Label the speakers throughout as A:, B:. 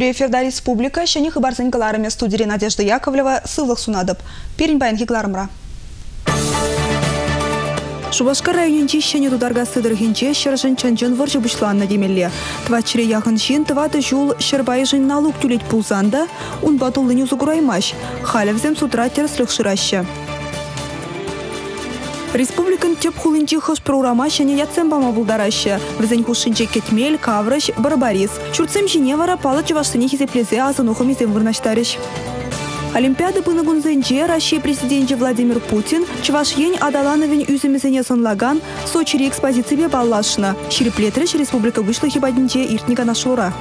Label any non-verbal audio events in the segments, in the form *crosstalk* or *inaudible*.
A: Тюре Ферда Республика, шәне хыбарсын кыларыме студире Надежда Яковлева сывлық сунадып. Перін баян хикларымра. Шубашкар районенче шәне тударга сыдыргенче шыржын чанчын выржы бұшланна демелле. Твачыре яхын шин тываты жул шырбайжын налук түлет пулзанда, ун батулын юзу кураймаш. Халевзем сутра терслых шыраще. Республикан теп хулынчи хыш программа шәне яцембама булдарашы. Візен хушынче кетмел, каврыш, барбарис. Чурцем жіне вара палы чываштыне хизеплезе азынухым изем. Олимпиада пынығынзенже Россия президенті Владимир Путин Чувашен Адалановин үзімізіне сынлаган Сочири экспозиция баллашына. Шириплетріш республика вышлы хибадинче иртника нашура.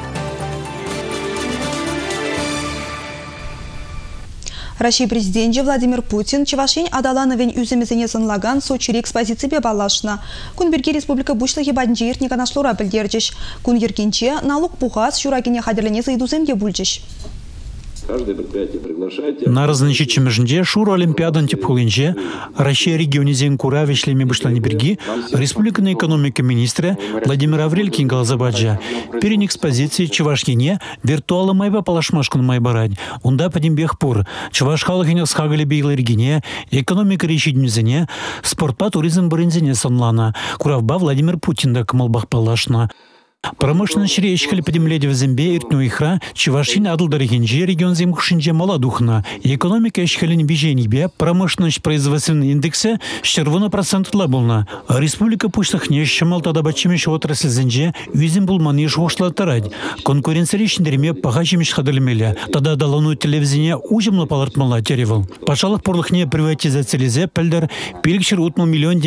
A: Россия президенті Владимир Путин Чевашин Адалановен үзімізіне сынлаган Сочири экспозиция балашына. Күн бірге республика бұшлы хибадінче иртника нашлура білдердіш. Күн ергенче налог бұғаз журагіне қадірлене зайдуземге бүлдіш.
B: На разначичимежнде шуру олимпиадан тепхулинже Россия регионизен кура вешлеми берги Республика на экономика министра Владимир Аврелькин Галазабаджа. Перен экспозиции Чевашкине виртуалы майба палашмашкун майбарань. Унда падимбех пур. Чеваш халахине схагали бейлергине экономика решиднюзене спортпа туризм брынзене санлана. Куравба Владимир Путин да камалбах палашна. Промышленность речкали подемледи в зембе иртну ихра, чевашин адылдарихинже регион земхушинже маладухна. Экономика ешкалин бе промышленность производственный индексе червона процентла булна. Республика пуштахне шамалтада бачимеш отрасль зенже юзим булман еш тарать. Конкуренция хадалмеля. Тада далану телевизине ужимно палартмала теревал. Пашалых порлыхне приватизациялизе пельдер миллион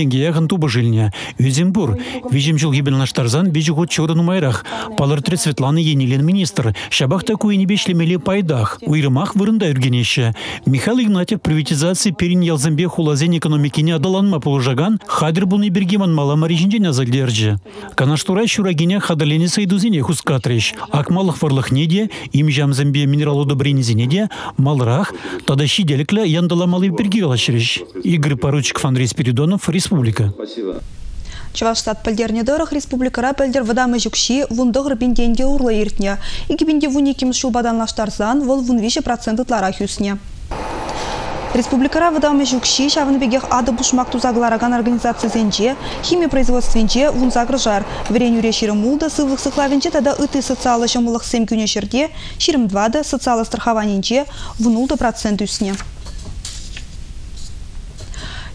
B: чурын нумайрах. Палыртре Светлана Енилин министр. Шабахта куйни бешлемели пайдах. Уйрымах вырында үргенеше. Михаил Игнатьев приватизации перин ялзамбе хулазен экономикине адаланма полужаган хадыр буны бергеман мала марижинде назалдерджи. Канаштура шурагине хадалени сайдузине хускатреш. Акмалых варлых неде, им жамзамбе минерал удобренизине де, малрах, тадащи делекле яндаламалы бергегалашреш. Игорь поручик Фандрей Спиридонов, Республика.
C: Спасибо.
A: Чавашстат пілдерне дұрық республикара пілдер вадамы жүкші вұндығыр бенденге ұрлы ертіне. Икі бенде вұнекім шубаданлаштарзан вол вұнвеші проценттылара хүсіне. Республикара выдамы жүкші бегех ады бұшмақ тузаглараган организация зенче, химия производственче вунзагры жар. Верен юре ширым мулда сывлық сықлавенче тада ыты социалы шамылық сем күне шерде, ширым двада социалы страхованенче вунулда процент.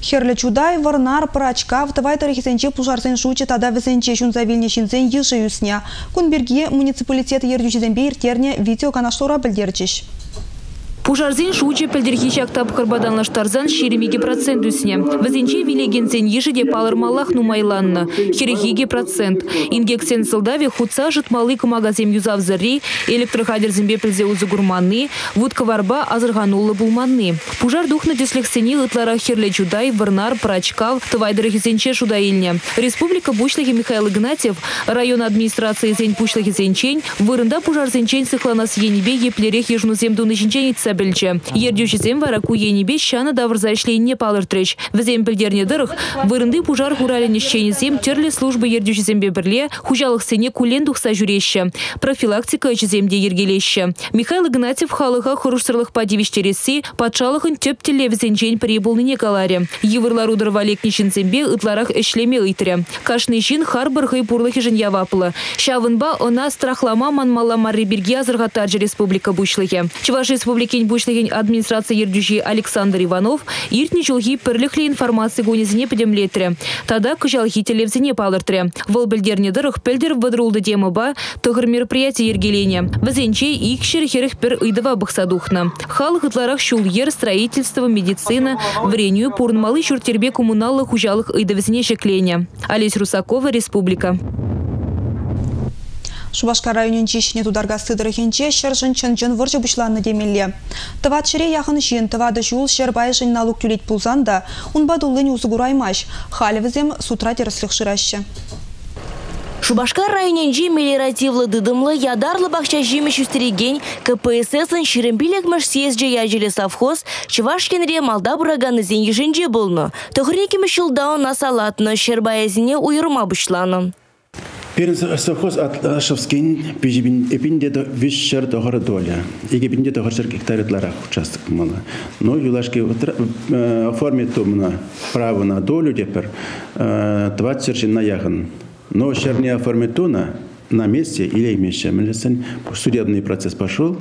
A: Херлі чудай варнар прачка втывай тарихисенче пужарсен шучы тада візенче шунза вилне шинзен еші юсня. Кунберге муниципалитет ердюшеден терне видео канаштора білдерчеш.
D: Пужарзин шуче пілдерхи шактап кырбаданлаштарзан шеремеге процент үсіне. Візенче вилегенсен ешіде палырмалах нумайланны. Херехиге процент. Ингексен сылдаве хутса жытмалы кымагазем юзавзырри, электрохадерзембе пілзе узы гурманны, вудка варба азырганулы булманны. Пужар духна деслексени ытлара херле чудай, варнар, прачкав, тывайдырыхизенче шудайыльне. Республика Бучлахи Михаил Игнатьев, район администрации зень Пучлахи зенчень, вырында пужарзенчень сыкланас енебе еплерех ежнузем дуныжинчень білчі. Ердюшізем вара куенебе шаны давырза не палыртрыч. Візем білдерне дырық, вырынды пужар хуралінішченізем терлі службы ердюшізембе бірле хужалық сене кулен дұқса жүреші. Профилактика де ергелеші. Михаил Игнатьев халыға хұрышсырлық падивиштересі патшалықын төп телевизенчен прибулныне каларе. Евырлар удыр валекнишінзембе ытларах эшлеме ыйтыры. Кашны жин хар бұрғый пурлығы жын явапылы. Шавынба она страхлама манмала марри бирге азырғатаржы республика бұшлығы. Чуваш республикен бушлеген администрация ердюжи Александр Иванов иртни жылги пірліхлі информация гонезіне підемлетірі. Тада күжалхи телевзіне палыртыры. Вол білдерне дырық пілдер вадрулды демі ба тұғыр мероприятие ергелене. Візенче икшер херіх бір ыдыва бұқсадухна. Халық ытларақ шул ер строительство, медицина, врению пурнмалы шүртербе коммуналы хужалық ыдывізіне шеклене. Олесь Русакова, Республика.
A: Шубашка районен чешіне тударга сыдырыхенче шыржын чын выржы бұшланы демелі. Тыват шыре яхын жин, тывады жуыл шербай жын налук түлет пулзанда, унбадулын узы Халевізем сутра теріслік шырашы.
E: Шубашкар районенжи мелиоративлы дыдымлы ядарлы бақша жемеш үстереген КПСС-ын ширембилек съезже яжелі совхоз Чывашкенре малда бұраганы зен болны. Тұғырекемі шылдауын насалатыны шербаязіне уйырма бұшланы.
F: Перен совхоз Атлашевский бижибин эпинде до вишшер дохор доля. Иге бинде дохор шер гектаритлара участок мала. Но юлашки оформит тумна право на долю депер 20 на яхан. Но шер не оформит туна на месте или имеющая. Судебный процесс пошел.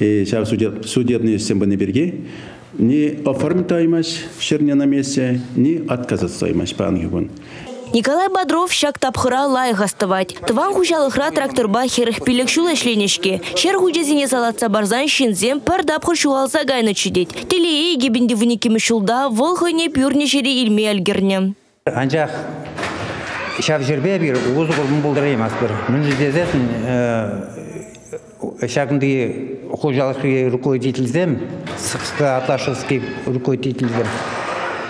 F: И сейчас судеб, судебные системы береги не оформить стоимость шерня на месте, не отказать стоимость по ангелу.
E: Николай Бодров шак тапхыра лай гастывать. Тван хужалыхра тракторба херых пилек шула шленешке. Шер хужезине салатса барзан шинзем пір дапхыр шуалса гайны чудеть. Телеи гебінде шулда волхойне пюрне жері илме әлгерне.
G: Анжақ шап жербе бір уыз құрмын болдыр емес бір. Мін жүздезесін шагынды хожалықы руководительдем, Атлашевский руководительдем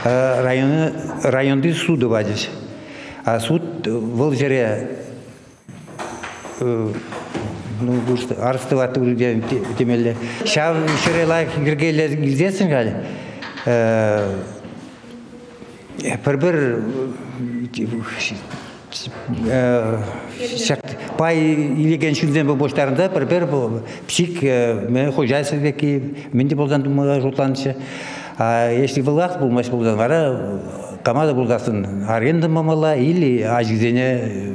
G: районы, районды суды. А суд бұл жере ну, арыстыватты үрден темелі. Шав шыре лайк гіргейлі гілдесін ғалі. Бір-бір пай илеген шүлден бұл боштарында бір-бір псих мен хожайсы деки мен де болдан думаға жотланшы. Если был вақт болмас болдан вара команда болдасын аренда мамала или ажизене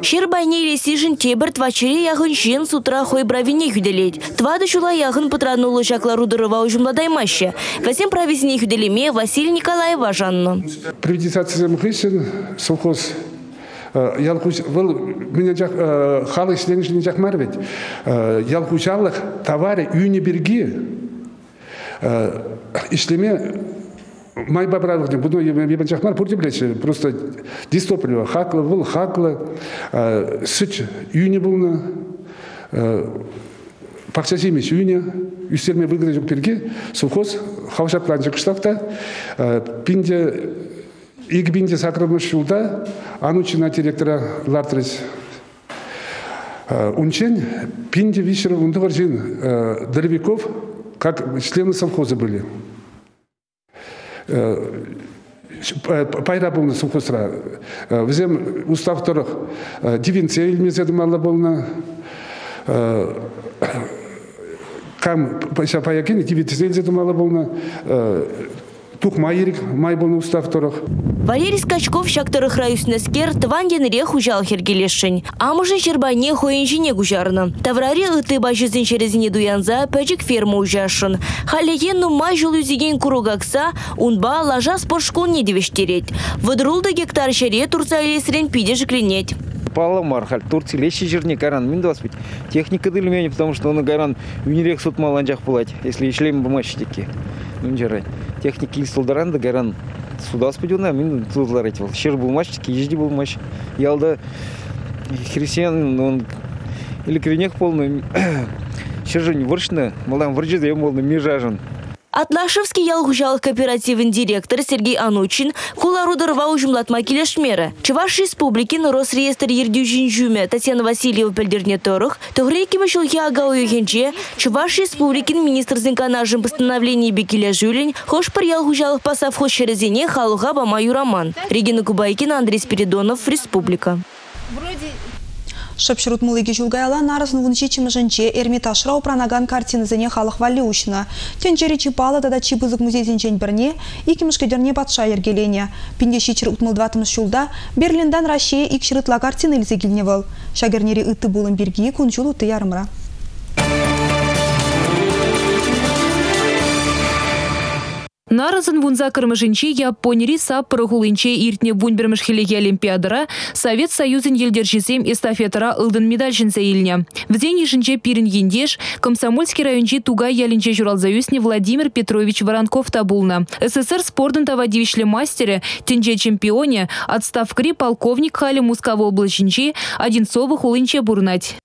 E: Шер байне илесижін тебір твачыре яғын жен сутра хой бравине хүделет. Твады шула яғын пытранулы жакла рудырыва ұжымладаймашы. Васем правизіне хүделеме Василий Николаева жанны.
H: Приватизация мхрисен совхоз ялкуч был меня жак халы işlerini жак марвет. Товары үйне берги май бабралык не буду ебен жакмар пурти билечи просто дистопливо хаклы был хаклы сүт үйне булны пакча жемеш үйне үстерме выгода жок берге совхоз хавшаплан жакыштакта пинде игбинде сакрымыш жылда анучина директора лартрис унчен пинде вишер ундыгар жин дровиков как члены совхоза были. Пайда болны совхозра візем устав тұрық дивинция илмезеді малы болны кам паякин дивинция илмезеді малы болны тух майырик май болны устав тұрық
E: Валерий Скачков шактырых райуснескер тван денере хужал хергелешшін. Амыжын жербайне хоенжине гужарны. Таврари ыты бажызын черезіне дуянза пәжік ферма ужашын. Халеген нумай жыл үзеген куругакса, унба лажа спортшкол не девештерет. Гектар шере Турция елесірен пиде.
I: палла мархаль турции лещи жерне каран мин вас быть техника дельмени потому что он и гаран винерек сут маланчах пулать если ишлем бумажчики мин ну, жарай техника листолдаран да гаран судас пойдена мин тузлар айтыл шер булмашчики ежди булмаш ялда христиан он или кренек полный шержин выршны малан выржы дем болны межажын
E: Атлашевский ялгужалық кооперативін директор Сергей Анучин куларудырва ұжымлатма келешмері. Чываш республикин Росреестр ердюжин жүмі Татьяна Васильева пілдерне тұрық, тұғыры кемешілге ағау егенче Чываш республикин министр зінканажын постановлений бекеле жүлін, хош бір ялгужалық пасав хош шерезене халуға бама юраман. Регина Кубайкин, Андрей Спиридонов, Республика.
A: Шапшырут мылыги жулгайла нарызын вунчи чимыжынче эрмитажра упранаган картинызыне халық валюшна. Тенчери чипала тада чипызык музейзинчен бірне, икимышкедерне патша ергелене. Пинде шичер утмылдватымыз шулда Берлиндан Россия икшырытла картина илзе келневал. Шагернери булын бирги кунчул уты ярымра.
D: Наразын вунза кырмышынче Японери сап пырыгулынче иртне бунбермыш хелеге олимпиадара Совет Союзын елдержесем эстафетара ылдын медаль жінсе илне. Вден ешінче пирін ендеш, Комсомольский районче тугай ялінче журалзаюсне Владимир Петрович Воронков табулна. СССР спордын тавадивишле мастере, тенже чемпионе, отставкри полковник хали Мусково облачинче, Одинцова хулынче бурнать.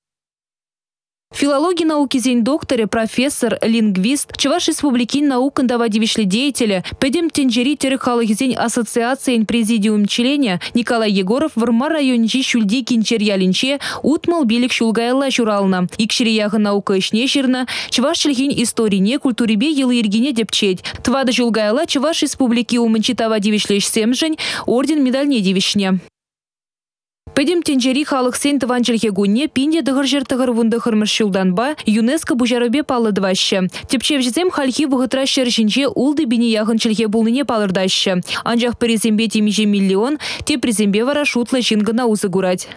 D: Филология науки зень докторе, профессор, лингвист, Чуваш республики наукын давадивишлі деятеля, педем тенджери терехалых зень ассоциациян президиум членя Николай Егоров вармар райончи шульди кинчер ялинче утмал билик шулгайла журална. Икшире яғы наука ишне жирна, Чуваш чельхин историне культурибе елы иргине депчет. Твада жулгайла Чуваш республики умынчи тавадивишлеш семжень орден медаль не дивишне. Педем тенджери халық сен тыванчылге гунне пинде дығыр жер тығыр вунды хырмыш ЮНЕСКО бұжарыбе палыдываще. Тепчев жезем хальхи вғытра шершінче улды біне яғынчылге булныне палырдаще. Анжақ презембе темеже миллион, те презембе вара шутлы жингына узы гурать.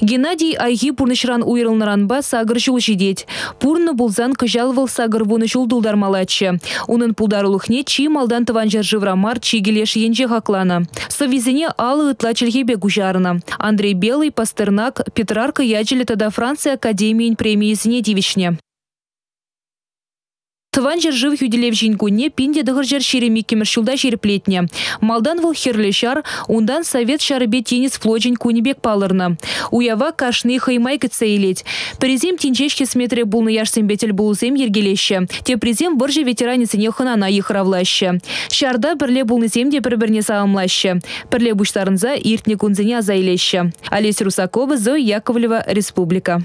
D: Геннадий айхи пурнышран уйрылныранба сагыр жул жидеть. Пурны булзан кыжалвыл сагыр вуны жул дулдармалачы. Унын пулдарулыхне чи малдан тыван жыржыврамар чигелеш енже хаклана. Совизине алы ытла. Андрей Белый, Пастернак, Петрарка ячелі тада Франция Академиин премиесіне дивишне. Тыван жер жив юделев жинкуне пинде дығыр жер шеремек кеміршілда жерплетне. Малдан выл херлешар, ундан совет шарыбе тенис флоджин кунебек палырны. Уява кашны хаймай кіцейлет. Презем тинчешке сметре булны яшсембетел булысем ергелеші. Те презем бұржы ветеранесіне хынана ехыравлашы. Шарда бірле булнысем де бір-бірне сағымлашы. Бірле бұштарынза иртне кунзіне азайлеші. Олеся Русакова, Зоя Яковлева, Республика.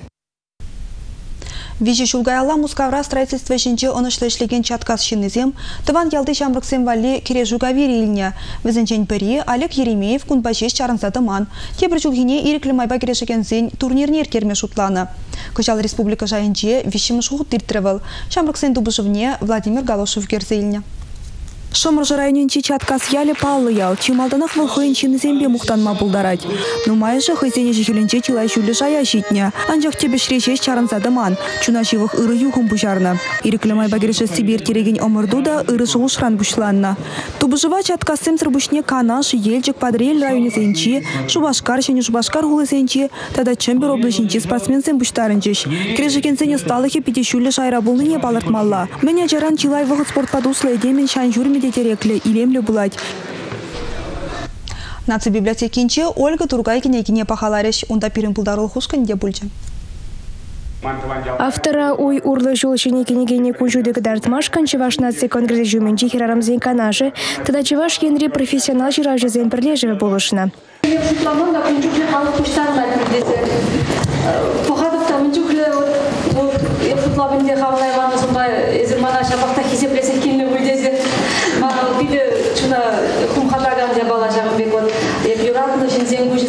A: Вижи шулгайла мускавра строительство жинче онышлы ишлеген чаткас шинызем, тыван ялды шамрыксем валли кере жугавир илня. Візінчен пірі Олег Еремеев кунбашеш чарынса тыман. Тебір жулгине иреклі майба керешеген зен турнирнер керме шутланы. Кыжал республика жайынче вишіміш хуғыт тиртревел. Шамрыксен дубышывне Владимир Галошев керзе илня. Шымыр районен чаткас яле паллы ял, чималданах вылхойын чинызембе мухтанма булдарать. Нумай же хызене жихеленче чилай шулі жая житне. Анжақ тебе шрешеш чарынсадыман, чуна живых ыры юхым бужарна. Иреклемай багереше Сибирь тереген омырду да ыры жуғышран бушланна. Тубыжыва чаткасым сырбушне канаш, елчик подрель районе зенчи, шубашкар, шене шубашкар хулы зенчи, тада чембер облачинчи спортсменсен буштарынчыш. Крежекен зене сталыхе пите шулі шайра булныне балыртмалла. Мене жаран чилай вғыт спорт падуслы эдемен шан жүрме тереклі илемлі бұлать. Наци библиотекинче Ольга Тургай кенегине пахалареш, онда пирин пулдарыл хушканде бульчы.
J: Автора уй урлы жол шене кенегене кунжудыгы дартмашкан чеваш наци конгресс жуменчи херарам зен канажы, тада чеваш енри профессионал жиражы зен бірлежеве болышына.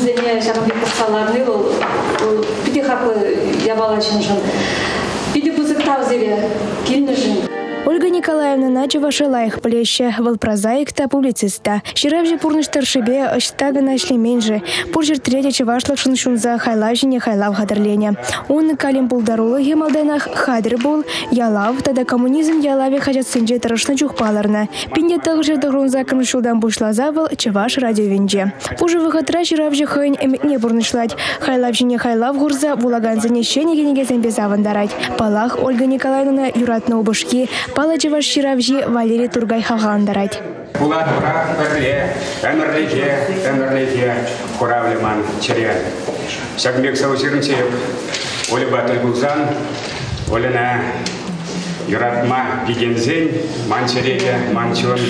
K: Жағын бек қысқаларны ол биде хаклы я бала шинжын биде бузык тавзере келні жын
J: Ольга Николаевна Начева шылайық плеще, выл прозаикта публициста. Ширавже пурныш таршыбе, ыштагына ишлеменже. Пуржер третья чевашлық шуншунза хайла жіне хайлав хадырлене. Он калим пулдарулы гемалданах хадыр бол, ялав, тада коммунизм ялаве хажат сенже тарышны чухпаларна. Пинде тағжыр дығрунза кымшулдан бушлаза выл чеваш радиовинже. Пужы выхатра ширавже хойн эметне бурнышлать. Хайлав жіне хайлав гурза вулаганзыне шенегенеге зембезавандарать. Палах Ольга Николаевна юратна убышки, Палачева Ширавжи Валерий Тургай хағандарад.
L: Булат Бурак бірле, әмірлеге, әмірлеге, құравлеман черен. Сәкмек саусырынсеп, олі батыл бұлзан, оліна юратма дегензен, манчереге, манчуын.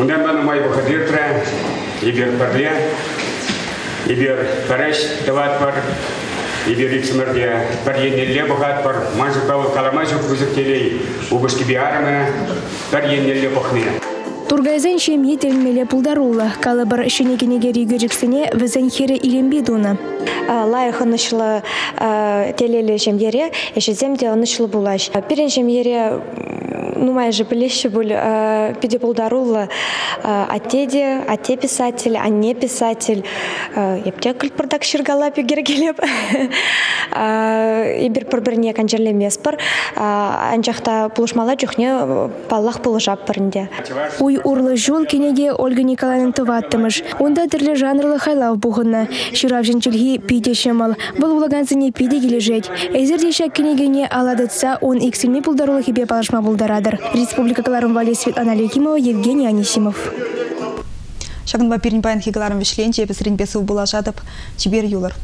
L: Ундан баны май бұқыдыртра, ибер бірле, ибер параш дават бар, Иберик смерде пар еннелле бухат пар мажу кавыл каламажу кузык телей убышки биарме пар еннелле бухне.
J: Тургайзен шемье телмеле пулдарула. Калабар шенегенеге ригериксене візен хері иленбе дуна.
M: Лайық ұнышлы телелі жемдере, ешізем де ұнышлы булаш. Пирен жемдере нумай же білеші бұл пиде пулдарула атеде, ате писатель, анне писатель. Епте күлпірдак шыргала пегергелеп. *laughs* Ибір бір-біріне канжерлемес бір. Анжақта пулышмала жүхне паллах пулышап бірінде.
J: Урлы жол кенеге Ольга Николаевна тываттымыш. Онда түрлі жанрлы хайлау бұғынна. Ширав жінчілгі пиде шемал. Бұл улаганзыне пиде кележет. Әзір дешак кенегене аладытса он иксілме пулдарулы хебе палашма бұлдарадыр. Республика Каларым Вали Светлана Лекимова, Евгений Анисимов.
A: Шагынба пирин паян хигаларым вишленче, бесрин бесу булашадып, чибер юлар.